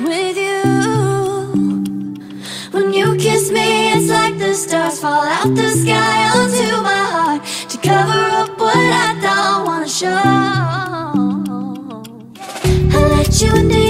with you. When you kiss me, it's like the stars fall out the sky onto my heart To cover up what I don't wanna show. I let you into